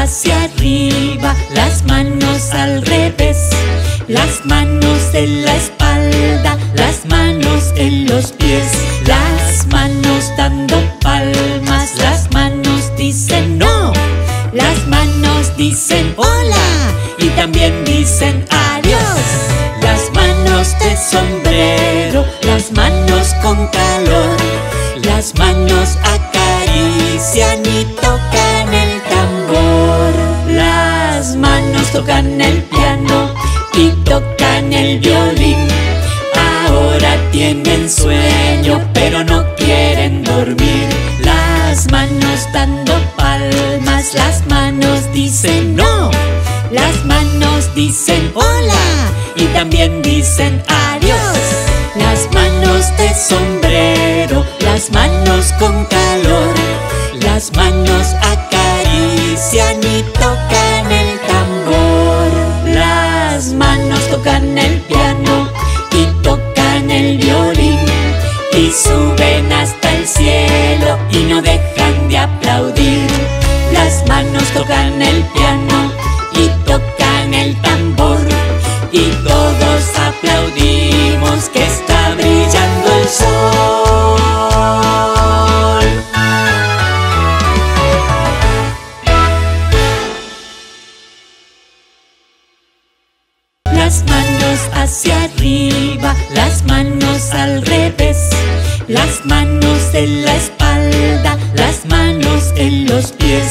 hacia arriba, las manos al revés, las manos en la espalda, las manos en los pies, las manos dando palmas, las manos dicen no, las manos dicen hola y también dicen adiós, las manos de sombrero, las manos con calor, las manos acarician y tocan tocan el piano y tocan el violín. Ahora tienen sueño, pero no quieren dormir. Las manos dando palmas, las manos dicen no. Las manos dicen hola y también dicen adiós. Las manos de sombrero, las manos con calor, las manos acarician y tocan suben hasta el cielo y no dejan de aplaudir. Las manos tocan el piano y tocan el tambor y todos aplaudimos que está brillando el sol. Las manos hacia arriba, las manos al revés, las manos en la espalda, las manos en los pies.